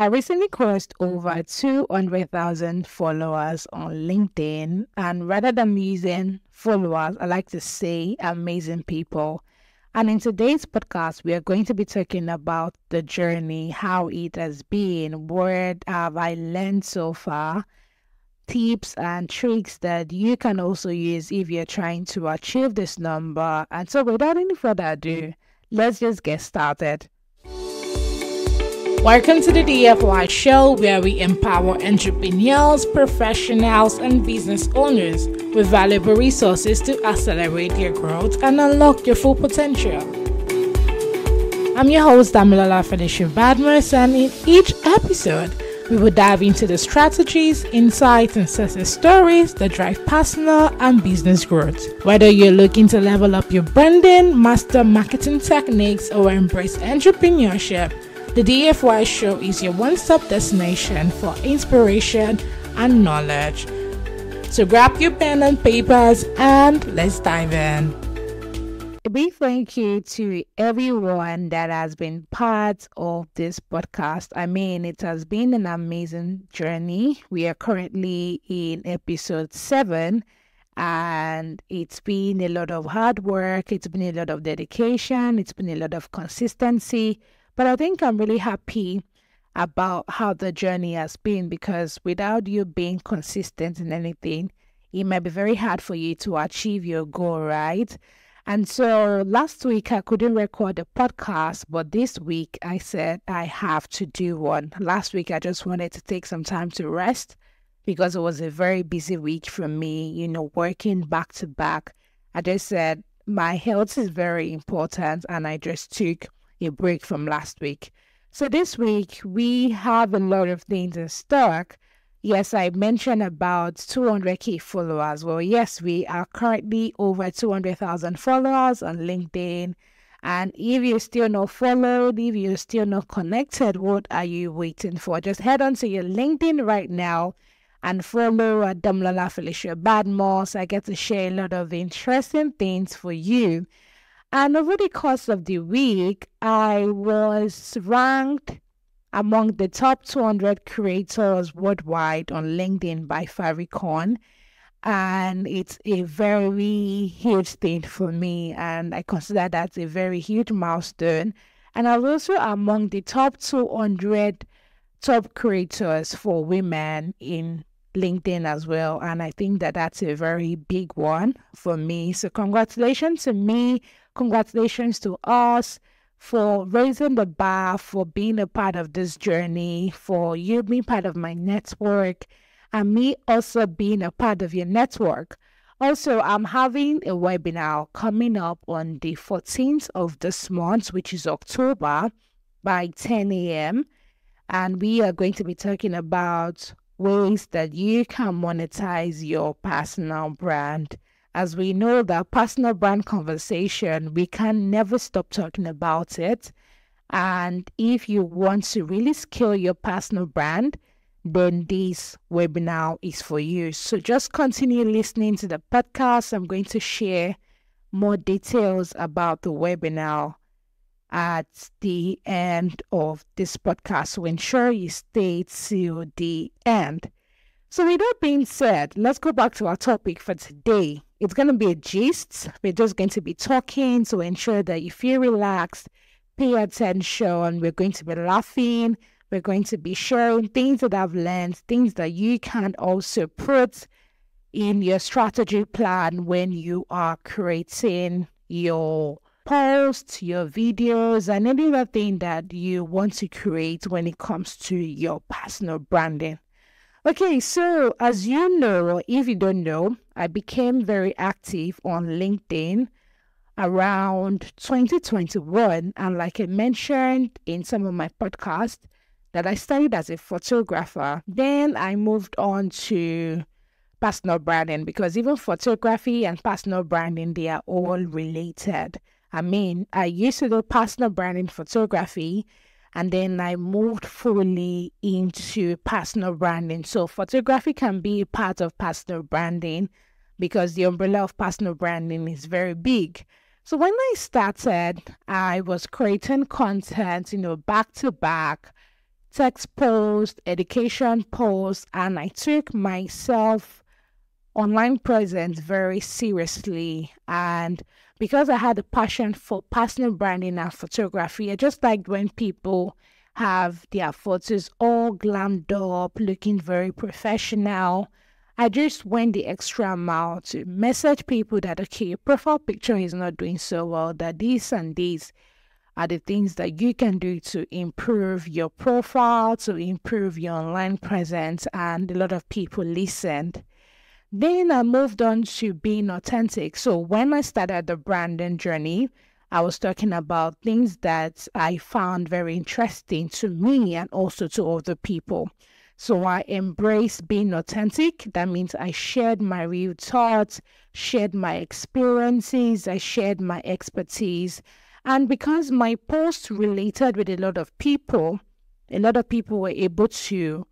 I recently crossed over 200,000 followers on LinkedIn, and rather than using followers, I like to say amazing people. And in today's podcast, we are going to be talking about the journey, how it has been, what have I learned so far, tips and tricks that you can also use if you're trying to achieve this number. And so, without any further ado, let's just get started. Welcome to the DFY show where we empower entrepreneurs, professionals, and business owners with valuable resources to accelerate their growth and unlock your full potential. I'm your host, Damilola Felicia Badmus, and in each episode, we will dive into the strategies, insights, and success stories that drive personal and business growth. Whether you're looking to level up your branding, master marketing techniques, or embrace entrepreneurship, the DFY Show is your one stop destination for inspiration and knowledge. So grab your pen and papers and let's dive in. A big thank you to everyone that has been part of this podcast. I mean, it has been an amazing journey. We are currently in episode seven, and it's been a lot of hard work, it's been a lot of dedication, it's been a lot of consistency. But I think I'm really happy about how the journey has been because without you being consistent in anything, it might be very hard for you to achieve your goal, right? And so last week I couldn't record a podcast, but this week I said I have to do one. Last week I just wanted to take some time to rest because it was a very busy week for me, you know, working back to back. I just said my health is very important and I just took a break from last week. So this week we have a lot of things in stock Yes, I mentioned about 200k followers. Well, yes, we are currently over 200,000 followers on LinkedIn. And if you're still not followed, if you're still not connected, what are you waiting for? Just head on to your LinkedIn right now and follow at Felicia Badmus. I get to share a lot of interesting things for you. And over the course of the week, I was ranked among the top 200 creators worldwide on LinkedIn by Favikon. And it's a very huge thing for me. And I consider that a very huge milestone. And I'm also among the top 200 top creators for women in LinkedIn as well. And I think that that's a very big one for me. So, congratulations to me. Congratulations to us for raising the bar, for being a part of this journey, for you being part of my network, and me also being a part of your network. Also, I'm having a webinar coming up on the 14th of this month, which is October, by 10 a.m. And we are going to be talking about ways that you can monetize your personal brand as we know that personal brand conversation, we can never stop talking about it. And if you want to really scale your personal brand, then this webinar is for you. So just continue listening to the podcast. I'm going to share more details about the webinar at the end of this podcast. So ensure you stay to the end. So, with that being said, let's go back to our topic for today. It's going to be a gist. We're just going to be talking to ensure that you feel relaxed, pay attention. We're going to be laughing. We're going to be sharing things that I've learned, things that you can also put in your strategy plan when you are creating your posts, your videos, and any other thing that you want to create when it comes to your personal branding. Okay, so as you know, or if you don't know, I became very active on LinkedIn around 2021. And like I mentioned in some of my podcasts, that I studied as a photographer. Then I moved on to personal branding because even photography and personal branding, they are all related. I mean, I used to do personal branding photography and then I moved fully into personal branding. So photography can be part of personal branding because the umbrella of personal branding is very big. So when I started, I was creating content, you know, back to back, text posts, education posts, and I took myself online presence very seriously. And because I had a passion for personal branding and photography, I just liked when people have their photos all glammed up, looking very professional. I just went the extra mile to message people that okay, your profile picture is not doing so well, that this and this are the things that you can do to improve your profile, to improve your online presence, and a lot of people listened. Then I moved on to being authentic. So when I started the branding journey, I was talking about things that I found very interesting to me and also to other people. So I embraced being authentic. That means I shared my real thoughts, shared my experiences, I shared my expertise. And because my post related with a lot of people, a lot of people were able to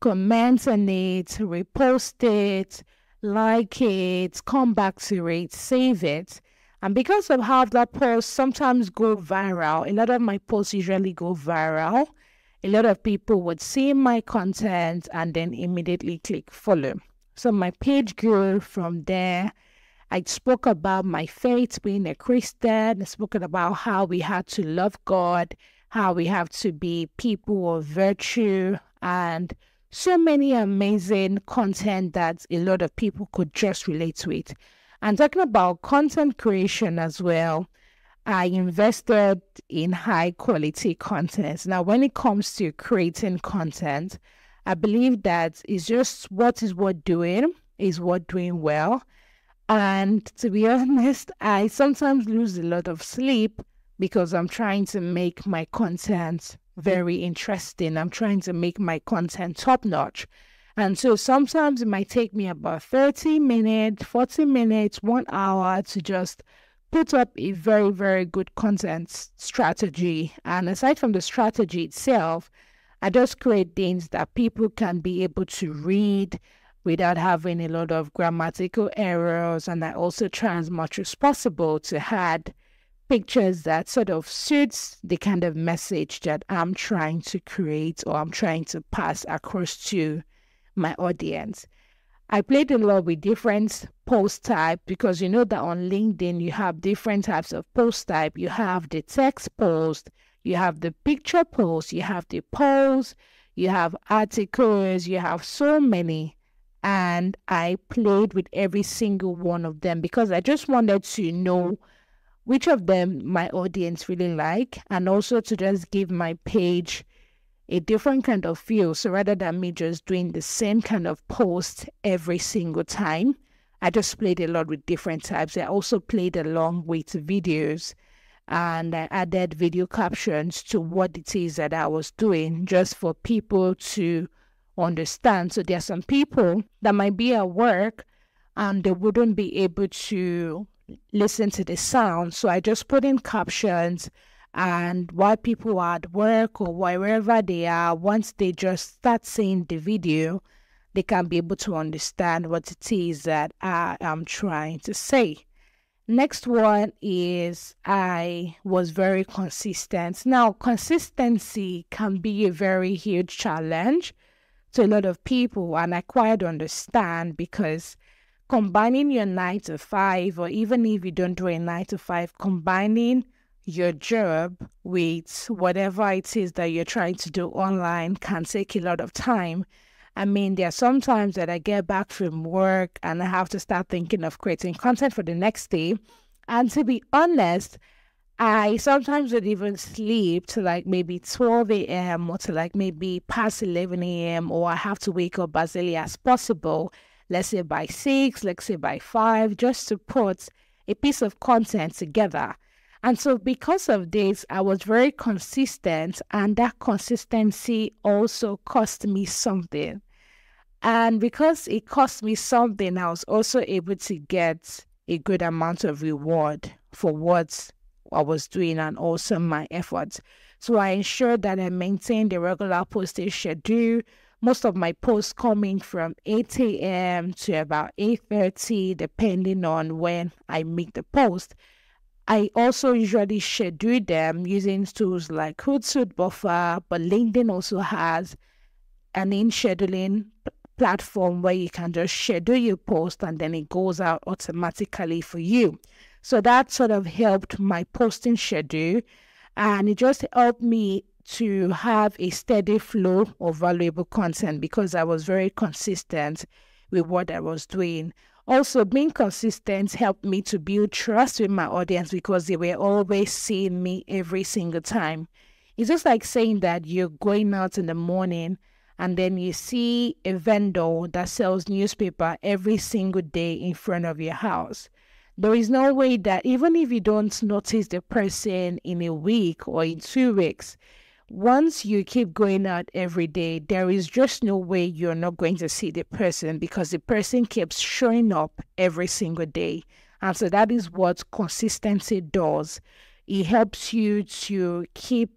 comment on it, repost it, like it, come back to it, save it. And because of how that post sometimes go viral, a lot of my posts usually go viral. A lot of people would see my content and then immediately click follow. So my page grew from there. I spoke about my faith, being a Christian. I spoke about how we had to love God, how we have to be people of virtue, and so many amazing content that a lot of people could just relate to it. And talking about content creation as well, I invested in high quality content. Now, when it comes to creating content, I believe that it's just what is worth doing is worth doing well. And to be honest, I sometimes lose a lot of sleep because I'm trying to make my content very interesting. I'm trying to make my content top notch. And so sometimes it might take me about 30 minutes, 40 minutes, one hour to just put up a very, very good content strategy. And aside from the strategy itself, I just create things that people can be able to read without having a lot of grammatical errors. And I also try as much as possible to add pictures that sort of suits the kind of message that I'm trying to create or I'm trying to pass across to my audience. I played a lot with different post type because you know that on LinkedIn you have different types of post type. You have the text post, you have the picture post, you have the polls, you have articles, you have so many. And I played with every single one of them because I just wanted to know which of them my audience really like and also to just give my page a different kind of feel. So rather than me just doing the same kind of post every single time, I just played a lot with different types. I also played along with videos and I added video captions to what it is that I was doing just for people to understand. So there are some people that might be at work and they wouldn't be able to listen to the sound. So I just put in captions and while people are at work or wherever they are, once they just start seeing the video, they can be able to understand what it is that I am trying to say. Next one is I was very consistent. Now, consistency can be a very huge challenge to a lot of people, and I quite understand because combining your nine to five, or even if you don't do a nine to five, combining your job with whatever it is that you're trying to do online can take a lot of time. I mean, there are some times that I get back from work and I have to start thinking of creating content for the next day. And to be honest, I sometimes would even sleep to like maybe 12 a.m. or to like maybe past 11 a.m. or I have to wake up as early as possible let's say by six, let's say by five, just to put a piece of content together. And so, because of this, I was very consistent, and that consistency also cost me something. And because it cost me something, I was also able to get a good amount of reward for what I was doing and also my efforts. So I ensured that I maintained a regular posting schedule most of my posts coming from 8 a.m. to about 8.30, depending on when I make the post. I also usually schedule them using tools like Hootsuite Buffer, but LinkedIn also has an in scheduling platform where you can just schedule your post and then it goes out automatically for you. So that sort of helped my posting schedule and it just helped me to have a steady flow of valuable content because I was very consistent with what I was doing. Also, being consistent helped me to build trust with my audience because they were always seeing me every single time. It's just like saying that you're going out in the morning and then you see a vendor that sells newspaper every single day in front of your house. There is no way that even if you don't notice the person in a week or in two weeks, once you keep going out every day, there is just no way you're not going to see the person because the person keeps showing up every single day. And so that is what consistency does. It helps you to keep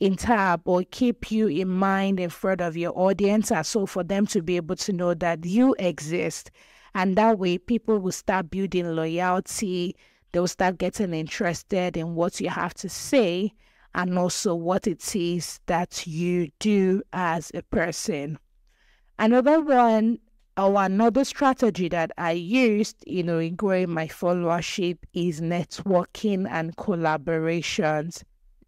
in tab or keep you in mind in front of your audience. And so for them to be able to know that you exist. And that way people will start building loyalty. They'll start getting interested in what you have to say and also what it is that you do as a person. Another one or another strategy that I used, you know, in growing my followership is networking and collaborations.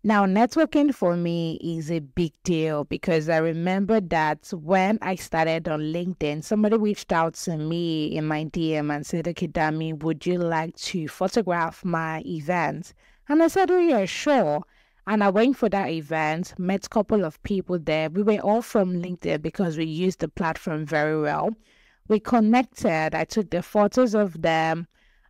Now, networking for me is a big deal because I remember that when I started on LinkedIn, somebody reached out to me in my DM and said, Okay, Dami, would you like to photograph my event? And I said, Oh, yeah, sure. And I went for that event, met a couple of people there. We were all from LinkedIn because we used the platform very well. We connected. I took the photos of them.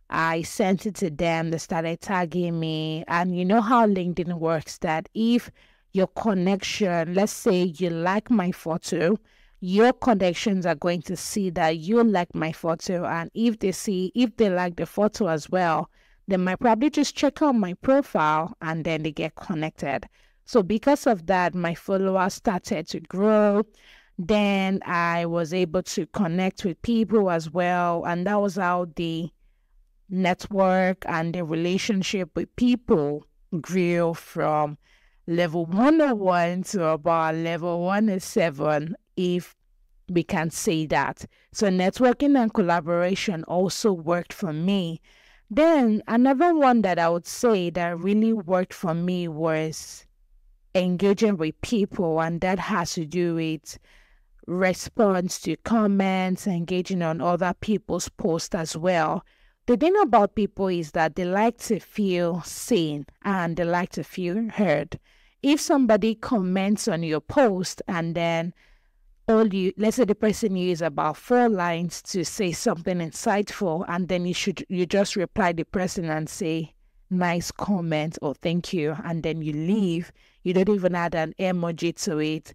I sent it to them. They started tagging me. And you know how LinkedIn works that if your connection, let's say you like my photo, your connections are going to see that you like my photo. And if they see, if they like the photo as well, they might probably just check out my profile and then they get connected. So because of that, my followers started to grow. Then I was able to connect with people as well. And that was how the network and the relationship with people grew from level 101 to about level 107, if we can say that. So networking and collaboration also worked for me then another one that I would say that really worked for me was engaging with people, and that has to do with response to comments, engaging on other people's posts as well. The thing about people is that they like to feel seen and they like to feel heard. If somebody comments on your post and then all you let's say the person used about four lines to say something insightful and then you should you just reply the person and say nice comment or thank you and then you leave. You don't even add an emoji to it.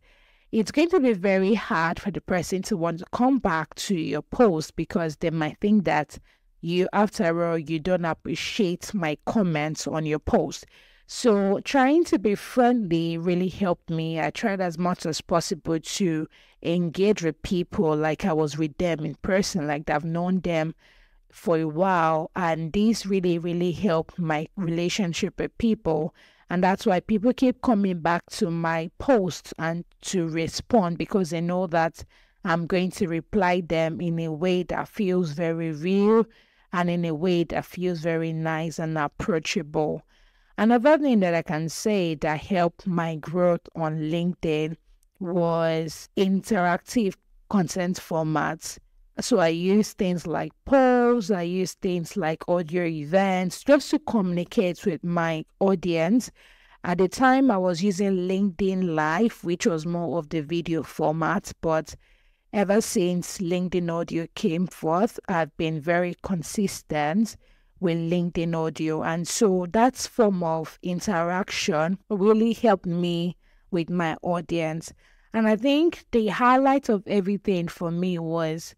It's going to be very hard for the person to want to come back to your post because they might think that you after all you don't appreciate my comments on your post so trying to be friendly really helped me. I tried as much as possible to engage with people like I was with them in person, like I've known them for a while. And this really, really helped my relationship with people. And that's why people keep coming back to my posts and to respond because they know that I'm going to reply them in a way that feels very real and in a way that feels very nice and approachable. Another thing that I can say that helped my growth on LinkedIn was interactive content formats. So I use things like polls, I use things like audio events just to communicate with my audience. At the time, I was using LinkedIn Live, which was more of the video format, but ever since LinkedIn Audio came forth, I've been very consistent with LinkedIn audio. And so that form of interaction really helped me with my audience. And I think the highlight of everything for me was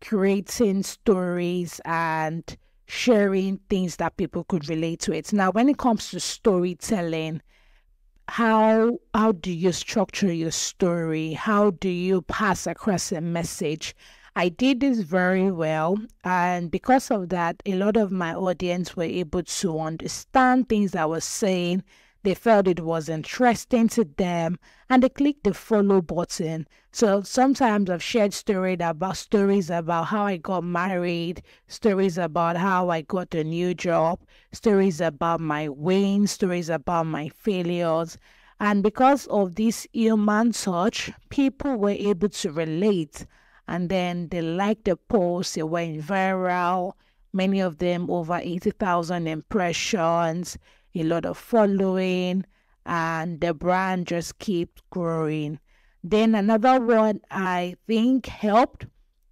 creating stories and sharing things that people could relate to it. Now, when it comes to storytelling, how how do you structure your story? How do you pass across a message? I did this very well, and because of that, a lot of my audience were able to understand things I was saying. They felt it was interesting to them, and they clicked the follow button. So sometimes I've shared stories about stories about how I got married, stories about how I got a new job, stories about my wins, stories about my failures. And because of this human touch, people were able to relate and then they liked the post, it went viral. Many of them over 80,000 impressions, a lot of following, and the brand just kept growing. Then another one I think helped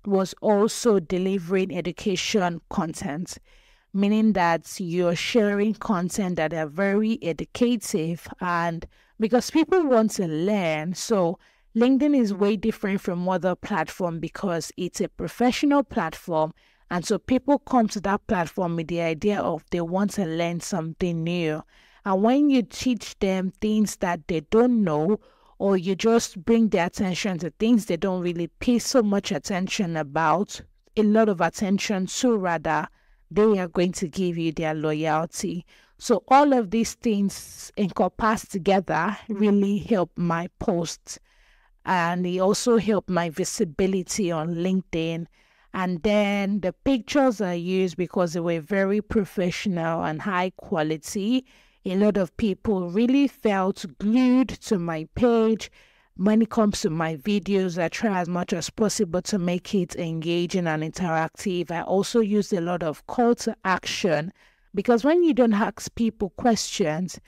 was also delivering education content, meaning that you're sharing content that are very educative and because people want to learn. So LinkedIn is way different from other platform because it's a professional platform. And so people come to that platform with the idea of they want to learn something new. And when you teach them things that they don't know, or you just bring their attention to things they don't really pay so much attention about, a lot of attention to rather, they are going to give you their loyalty. So all of these things encompassed together really help my posts and it also helped my visibility on LinkedIn. And then the pictures I used because they were very professional and high quality. A lot of people really felt glued to my page. When it comes to my videos, I try as much as possible to make it engaging and interactive. I also use a lot of call to action because when you don't ask people questions,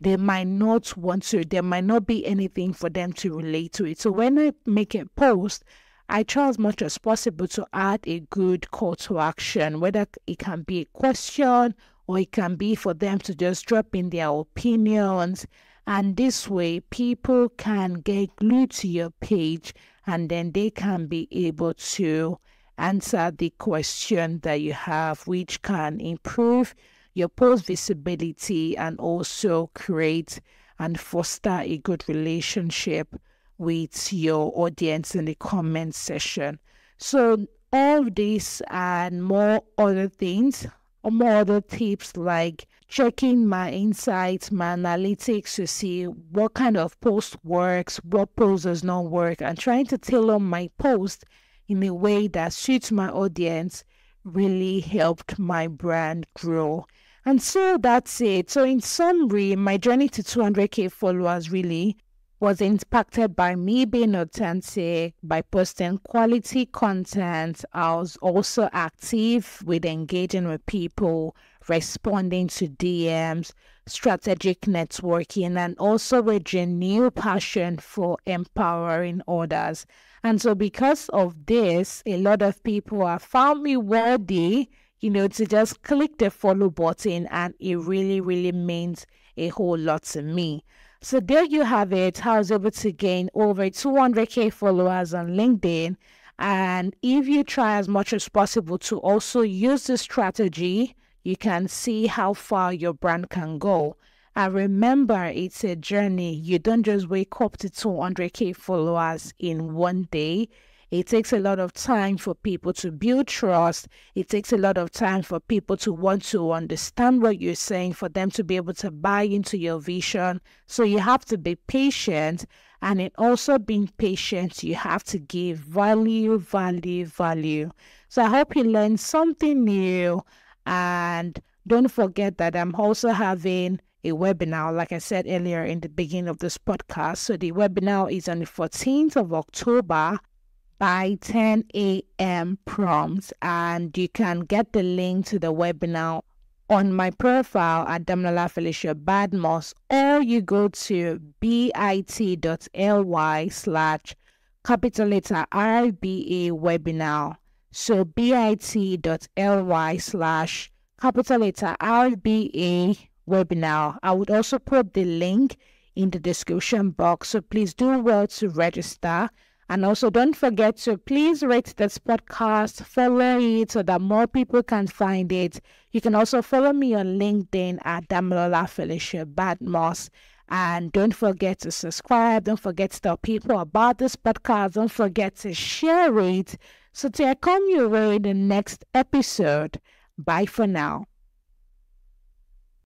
they might not want to, there might not be anything for them to relate to it. So when I make a post, I try as much as possible to add a good call to action, whether it can be a question or it can be for them to just drop in their opinions. And this way, people can get glued to your page and then they can be able to answer the question that you have, which can improve your post visibility and also create and foster a good relationship with your audience in the comment section. So all this and more other things, or more other tips like checking my insights, my analytics to see what kind of post works, what post does not work, and trying to tailor my post in a way that suits my audience really helped my brand grow. And so that's it. So, in summary, my journey to 200k followers really was impacted by me being authentic, by posting quality content. I was also active with engaging with people, responding to DMs, strategic networking, and also with genuine passion for empowering others. And so, because of this, a lot of people have found me worthy you know, to just click the follow button and it really, really means a whole lot to me. So there you have it. I was able to gain over 200k followers on LinkedIn. And if you try as much as possible to also use this strategy, you can see how far your brand can go. And remember, it's a journey. You don't just wake up to 200k followers in one day. It takes a lot of time for people to build trust. It takes a lot of time for people to want to understand what you're saying, for them to be able to buy into your vision. So you have to be patient. And in also being patient, you have to give value, value, value. So I hope you learned something new. And don't forget that I'm also having a webinar, like I said earlier in the beginning of this podcast. So the webinar is on the 14th of October by 10 a.m. prompts, and you can get the link to the webinar on my profile at Damilola Felicia Badmus, or you go to bit.ly slash capital letter RBA webinar. So bit.ly slash capital letter RBA webinar. I would also put the link in the description box, so please do well to register and also, don't forget to please rate this podcast, follow it so that more people can find it. You can also follow me on LinkedIn at Damilola Felicia Badmus. And don't forget to subscribe. Don't forget to tell people about this podcast. Don't forget to share it So till I come your way in the next episode. Bye for now.